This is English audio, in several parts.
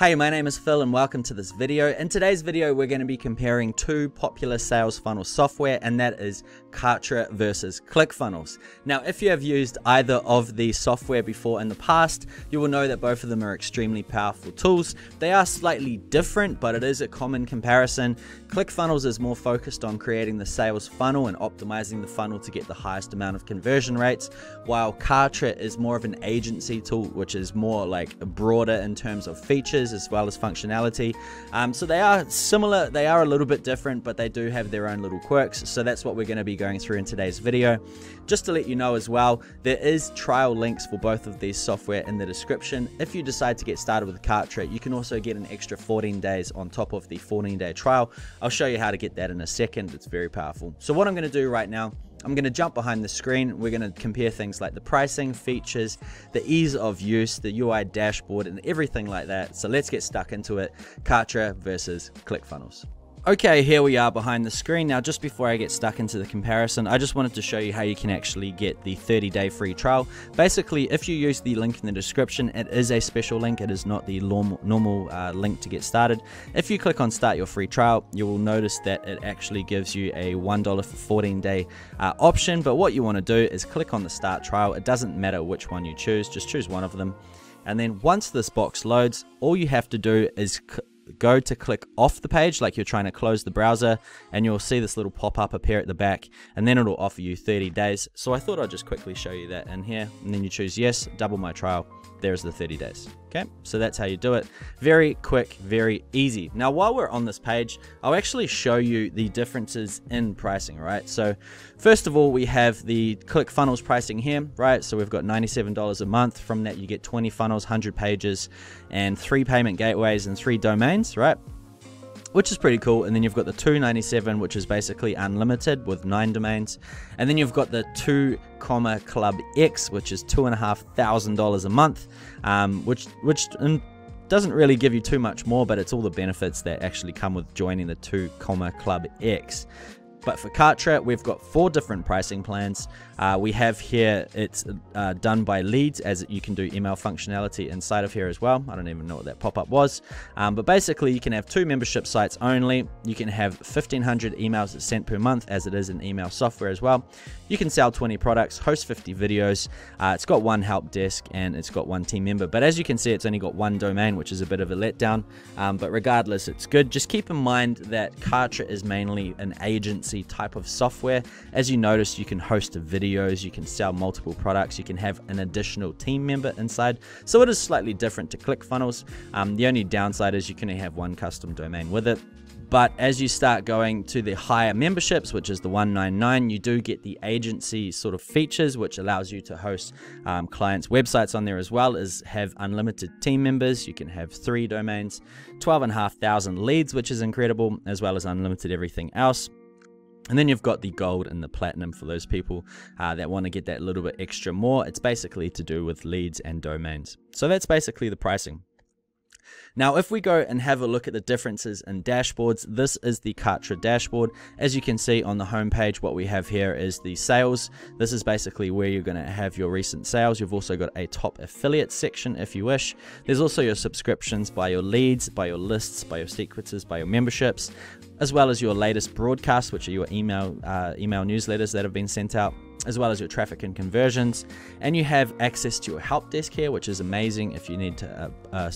Hey, my name is Phil and welcome to this video. In today's video, we're going to be comparing two popular sales funnel software and that is Kartra versus ClickFunnels. Now, if you have used either of these software before in the past, you will know that both of them are extremely powerful tools. They are slightly different, but it is a common comparison. ClickFunnels is more focused on creating the sales funnel and optimizing the funnel to get the highest amount of conversion rates, while Kartra is more of an agency tool, which is more like broader in terms of features features as well as functionality. Um, so they are similar, they are a little bit different, but they do have their own little quirks. So that's what we're going to be going through in today's video. Just to let you know as well, there is trial links for both of these software in the description. If you decide to get started with Kartra, you can also get an extra 14 days on top of the 14 day trial. I'll show you how to get that in a second. It's very powerful. So what I'm going to do right now I'm going to jump behind the screen. We're going to compare things like the pricing, features, the ease of use, the UI dashboard, and everything like that. So let's get stuck into it. Kartra versus ClickFunnels. Okay, here we are behind the screen. Now, just before I get stuck into the comparison, I just wanted to show you how you can actually get the 30-day free trial. Basically, if you use the link in the description, it is a special link. It is not the normal, uh, link to get started. If you click on start your free trial, you will notice that it actually gives you a $1 for 14-day uh, option. But what you want to do is click on the start trial. It doesn't matter which one you choose, just choose one of them. And then once this box loads, all you have to do is go to click off the page like you're trying to close the browser and you'll see this little pop-up appear at the back and then it'll offer you 30 days so I thought I'd just quickly show you that in here and then you choose yes double my trial there's the 30 days. Okay, so that's how you do it. Very quick, very easy. Now, while we're on this page, I'll actually show you the differences in pricing, right? So, first of all, we have the ClickFunnels pricing here, right? So, we've got $97 a month. From that, you get 20 funnels, 100 pages, and three payment gateways and three domains, right? Which is pretty cool. And then you've got the 297, which is basically unlimited with nine domains. And then you've got the 2 comma Club X, which is two and a half thousand dollars a month, um, which which doesn't really give you too much more, but it's all the benefits that actually come with joining the 2 comma Club X. But for Kartra, we've got four different pricing plans. Uh, we have here, it's uh, done by leads, as you can do email functionality inside of here as well. I don't even know what that pop-up was. Um, but basically, you can have two membership sites only. You can have 1,500 emails sent per month, as it is in email software as well. You can sell 20 products, host 50 videos. Uh, it's got one help desk, and it's got one team member. But as you can see, it's only got one domain, which is a bit of a letdown. Um, but regardless, it's good. Just keep in mind that Kartra is mainly an agency type of software. As you notice, you can host videos, you can sell multiple products, you can have an additional team member inside. So it is slightly different to ClickFunnels. Um, the only downside is you can only have one custom domain with it. But as you start going to the higher memberships, which is the 199, you do get the agency sort of features, which allows you to host um, clients' websites on there as well as have unlimited team members. You can have three domains, 12,500 leads, which is incredible, as well as unlimited everything else. And then you've got the gold and the platinum for those people uh, that want to get that little bit extra more. It's basically to do with leads and domains. So that's basically the pricing. Now, if we go and have a look at the differences in dashboards, this is the Kartra dashboard. As you can see on the homepage, what we have here is the sales. This is basically where you're going to have your recent sales. You've also got a top affiliate section if you wish. There's also your subscriptions by your leads, by your lists, by your sequences, by your memberships, as well as your latest broadcasts, which are your email uh, email newsletters that have been sent out as well as your traffic and conversions. And you have access to your help desk here, which is amazing if you need to uh, uh,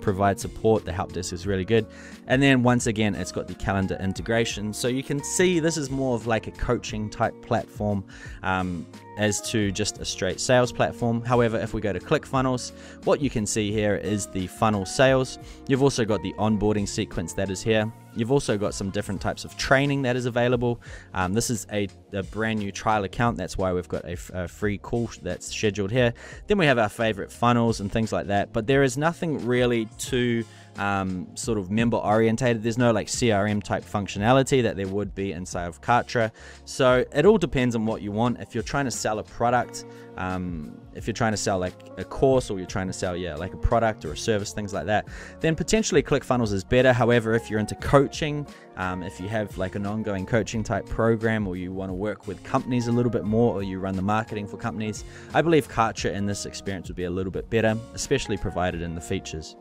provide support. The help desk is really good. And then once again, it's got the calendar integration. So you can see this is more of like a coaching type platform um, as to just a straight sales platform. However, if we go to ClickFunnels, what you can see here is the funnel sales. You've also got the onboarding sequence that is here. You've also got some different types of training that is available. Um, this is a, a, brand new trial account. That's why we've got a, a, free call that's scheduled here. Then we have our favorite funnels and things like that. But there is nothing really too um, sort of member orientated. There's no like CRM type functionality that there would be inside of Kartra. So it all depends on what you want. If you're trying to sell a product, um, if you're trying to sell like a course or you're trying to sell yeah like a product or a service things like that then potentially clickfunnels is better however if you're into coaching um, if you have like an ongoing coaching type program or you want to work with companies a little bit more or you run the marketing for companies i believe kartra in this experience would be a little bit better especially provided in the features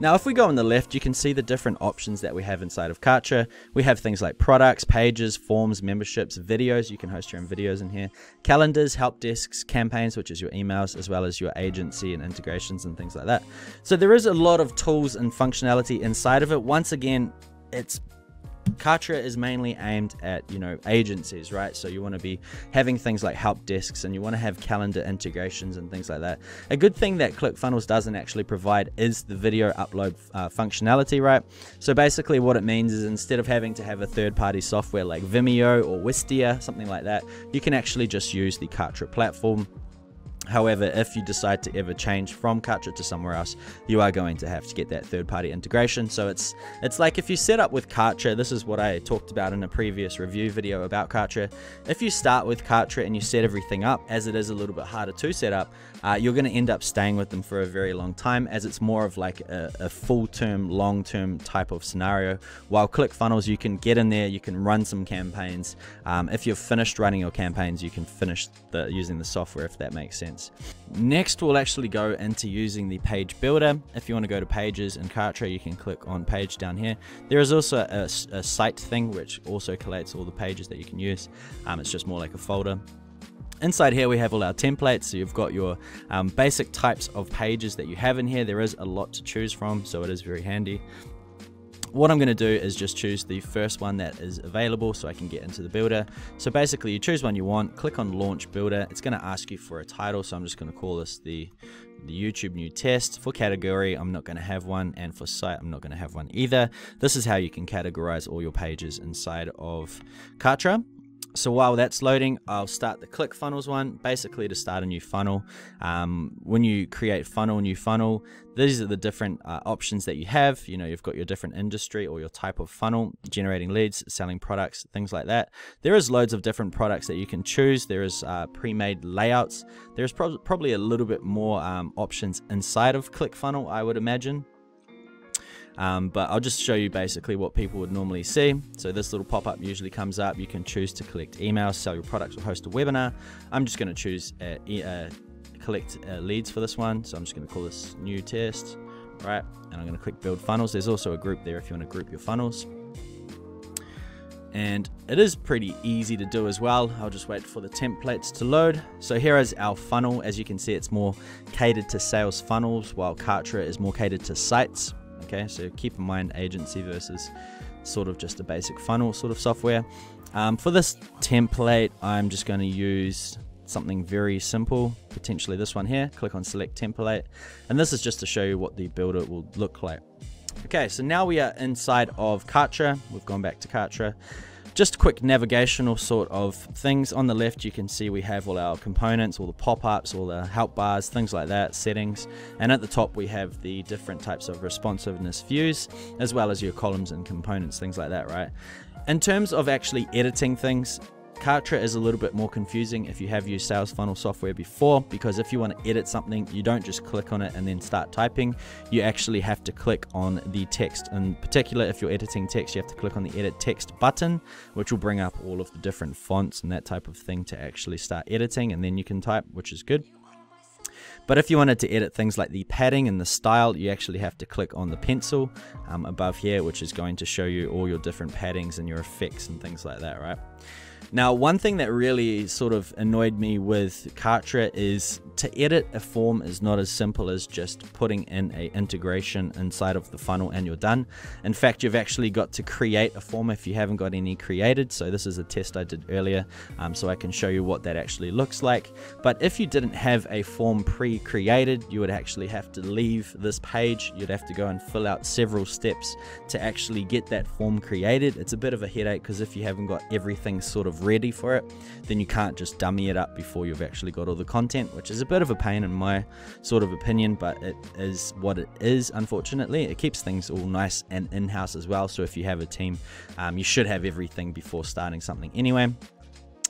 Now, if we go on the left, you can see the different options that we have inside of Kartra. We have things like products, pages, forms, memberships, videos. You can host your own videos in here. Calendars, help desks, campaigns, which is your emails, as well as your agency and integrations and things like that. So there is a lot of tools and functionality inside of it. Once again, it's Kartra is mainly aimed at, you know, agencies, right? So you want to be having things like help desks and you want to have calendar integrations and things like that. A good thing that ClickFunnels doesn't actually provide is the video upload uh, functionality, right? So basically what it means is instead of having to have a third-party software like Vimeo or Wistia, something like that, you can actually just use the Kartra platform However, if you decide to ever change from Kartra to somewhere else, you are going to have to get that third-party integration. So it's it's like if you set up with Kartra, this is what I talked about in a previous review video about Kartra. If you start with Kartra and you set everything up, as it is a little bit harder to set up, uh, you're going to end up staying with them for a very long time as it's more of like a, a full-term, long-term type of scenario. While ClickFunnels, you can get in there, you can run some campaigns. Um, if you've finished running your campaigns, you can finish the, using the software if that makes sense. Next, we'll actually go into using the page builder. If you want to go to pages in Kartra, you can click on page down here. There is also a, a site thing which also collates all the pages that you can use. Um, it's just more like a folder. Inside here we have all our templates, so you've got your um, basic types of pages that you have in here. There is a lot to choose from, so it is very handy what I'm going to do is just choose the first one that is available so I can get into the builder. So basically you choose one you want, click on launch builder. It's going to ask you for a title. So I'm just going to call this the, the YouTube new test. For category, I'm not going to have one. And for site, I'm not going to have one either. This is how you can categorize all your pages inside of Kartra. So while that's loading, I'll start the ClickFunnels one, basically to start a new funnel. Um, when you create funnel, new funnel, these are the different uh, options that you have. You know, you've got your different industry or your type of funnel, generating leads, selling products, things like that. There is loads of different products that you can choose. There is uh, pre-made layouts. There's pro probably a little bit more um, options inside of ClickFunnel, I would imagine. Um, but I'll just show you basically what people would normally see. So this little pop-up usually comes up. You can choose to collect emails, sell your products, or host a webinar. I'm just going to choose uh, uh, collect uh, leads for this one. So I'm just going to call this new test, right? And I'm going to click build funnels. There's also a group there if you want to group your funnels. And it is pretty easy to do as well. I'll just wait for the templates to load. So here is our funnel. As you can see, it's more catered to sales funnels, while Kartra is more catered to sites. Okay, so keep in mind agency versus sort of just a basic funnel sort of software. Um, for this template, I'm just going to use something very simple, potentially this one here. Click on select template, and this is just to show you what the builder will look like. Okay, so now we are inside of Kartra. We've gone back to Kartra. Just quick navigational sort of things. On the left, you can see we have all our components, all the pop-ups, all the help bars, things like that, settings. And at the top, we have the different types of responsiveness views, as well as your columns and components, things like that, right? In terms of actually editing things, Kartra is a little bit more confusing if you have used sales funnel software before because if you want to edit something you don't just click on it and then start typing. You actually have to click on the text. In particular if you're editing text you have to click on the edit text button which will bring up all of the different fonts and that type of thing to actually start editing and then you can type which is good. But if you wanted to edit things like the padding and the style, you actually have to click on the pencil um, above here, which is going to show you all your different paddings and your effects and things like that, right? Now, one thing that really sort of annoyed me with Kartra is to edit a form is not as simple as just putting in a integration inside of the funnel and you're done. In fact, you've actually got to create a form if you haven't got any created. So this is a test I did earlier, um, so I can show you what that actually looks like. But if you didn't have a form pre-created, you would actually have to leave this page. You'd have to go and fill out several steps to actually get that form created. It's a bit of a headache because if you haven't got everything sort of ready for it, then you can't just dummy it up before you've actually got all the content, which is a bit of a pain in my sort of opinion, but it is what it is, unfortunately. It keeps things all nice and in house as well. So if you have a team, um, you should have everything before starting something anyway.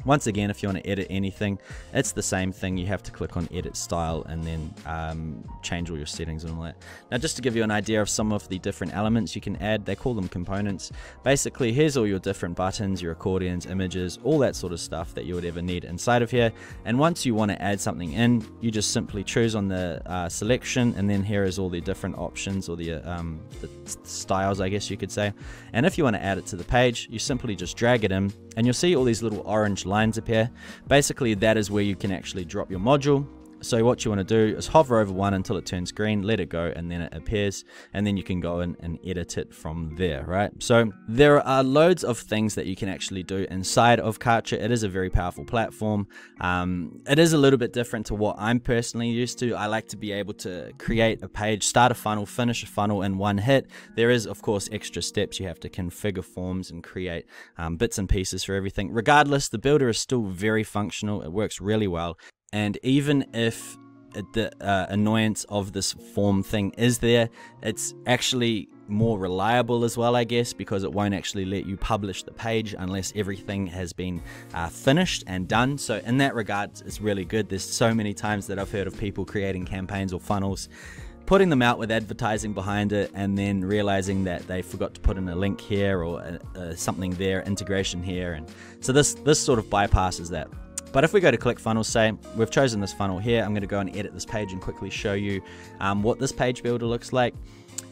Once again, if you want to edit anything, it's the same thing. You have to click on edit style and then um, change all your settings and all that. Now, just to give you an idea of some of the different elements you can add, they call them components. Basically, here's all your different buttons, your accordions, images, all that sort of stuff that you would ever need inside of here. And once you want to add something in, you just simply choose on the uh, selection, and then here is all the different options or the, um, the styles, I guess you could say. And if you want to add it to the page, you simply just drag it in, and you'll see all these little orange lines appear. Basically, that is where you can actually drop your module so what you want to do is hover over one until it turns green, let it go, and then it appears, and then you can go in and edit it from there, right? So there are loads of things that you can actually do inside of Kartra. It is a very powerful platform. Um, it is a little bit different to what I'm personally used to. I like to be able to create a page, start a funnel, finish a funnel in one hit. There is, of course, extra steps. You have to configure forms and create um, bits and pieces for everything. Regardless, the builder is still very functional. It works really well. And even if the uh, annoyance of this form thing is there, it's actually more reliable as well, I guess, because it won't actually let you publish the page unless everything has been uh, finished and done. So, in that regard, it's really good. There's so many times that I've heard of people creating campaigns or funnels. Putting them out with advertising behind it, and then realizing that they forgot to put in a link here or something there, integration here, and so this this sort of bypasses that. But if we go to ClickFunnels, say we've chosen this funnel here, I'm going to go and edit this page and quickly show you um, what this page builder looks like.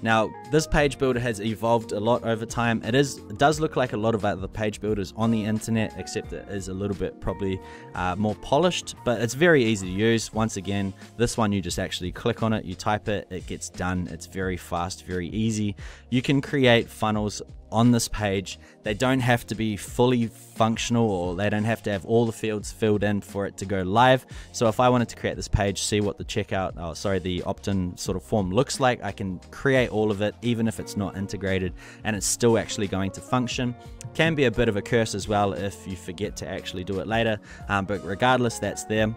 Now, this page builder has evolved a lot over time. It is it does look like a lot of other page builders on the internet, except it is a little bit probably uh, more polished, but it's very easy to use. Once again, this one you just actually click on it, you type it, it gets done. It's very fast, very easy. You can create funnels on this page. They don't have to be fully functional or they don't have to have all the fields filled in for it to go live. So if I wanted to create this page, see what the checkout, oh, sorry, the opt-in sort of form looks like, I can create all of it even if it's not integrated and it's still actually going to function. Can be a bit of a curse as well if you forget to actually do it later, um, but regardless, that's there.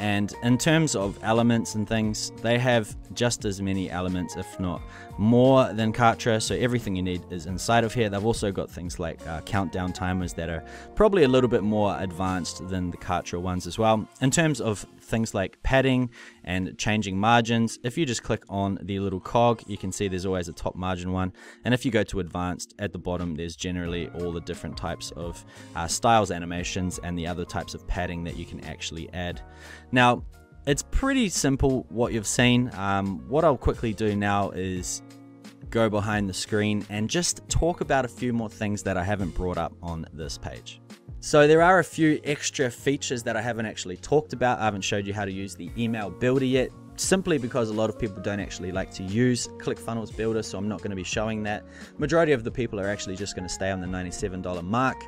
And in terms of elements and things, they have just as many elements, if not more, than Kartra. So everything you need is inside of here. They've also got things like uh, countdown timers that are probably a little bit more advanced than the Kartra ones as well. In terms of things like padding and changing margins, if you just click on the little cog, you can see there's always a top margin one. And if you go to advanced, at the bottom, there's generally all the different types of uh, styles, animations, and the other types of padding that you can actually add. Now, it's pretty simple what you've seen. Um, what I'll quickly do now is go behind the screen and just talk about a few more things that I haven't brought up on this page. So there are a few extra features that I haven't actually talked about. I haven't showed you how to use the email builder yet simply because a lot of people don't actually like to use ClickFunnels Builder, so I'm not going to be showing that. Majority of the people are actually just going to stay on the $97 mark.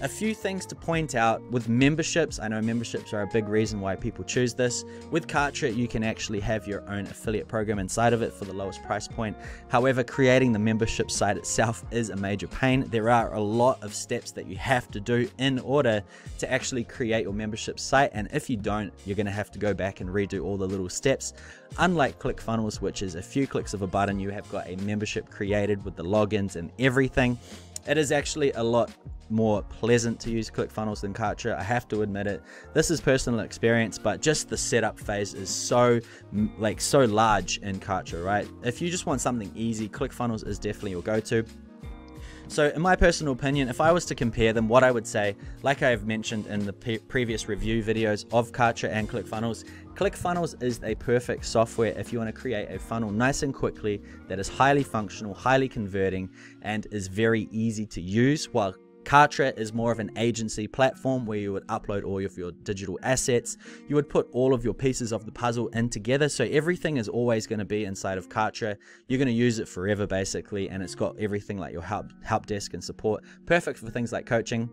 A few things to point out with memberships. I know memberships are a big reason why people choose this. With Kartra, you can actually have your own affiliate program inside of it for the lowest price point. However, creating the membership site itself is a major pain. There are a lot of steps that you have to do in order to actually create your membership site. And if you don't, you're going to have to go back and redo all the little steps. Unlike ClickFunnels, which is a few clicks of a button, you have got a membership created with the logins and everything. It is actually a lot more pleasant to use ClickFunnels than Kartra. I have to admit it. This is personal experience, but just the setup phase is so like so large in Kartra, right? If you just want something easy, ClickFunnels is definitely your go-to. So, in my personal opinion, if I was to compare them, what I would say, like I have mentioned in the previous review videos of Kartra and ClickFunnels, ClickFunnels is a perfect software if you want to create a funnel nice and quickly that is highly functional, highly converting, and is very easy to use, while Kartra is more of an agency platform where you would upload all of your digital assets. You would put all of your pieces of the puzzle in together. So everything is always going to be inside of Kartra. You're going to use it forever basically. And it's got everything like your help, help desk and support. Perfect for things like coaching.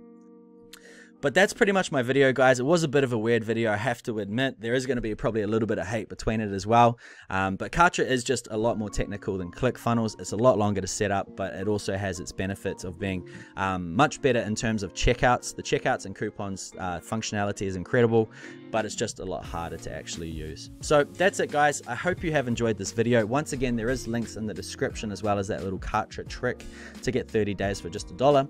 But that's pretty much my video, guys. It was a bit of a weird video, I have to admit. There is going to be probably a little bit of hate between it as well. Um, but Kartra is just a lot more technical than ClickFunnels. It's a lot longer to set up, but it also has its benefits of being um, much better in terms of checkouts. The checkouts and coupons uh, functionality is incredible, but it's just a lot harder to actually use. So that's it, guys. I hope you have enjoyed this video. Once again, there is links in the description as well as that little Kartra trick to get 30 days for just a dollar.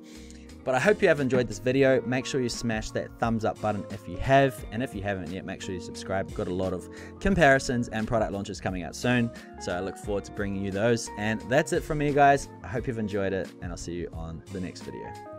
But I hope you have enjoyed this video. Make sure you smash that thumbs up button if you have. And if you haven't yet, make sure you subscribe. We've got a lot of comparisons and product launches coming out soon. So I look forward to bringing you those. And that's it from me, guys. I hope you've enjoyed it, and I'll see you on the next video.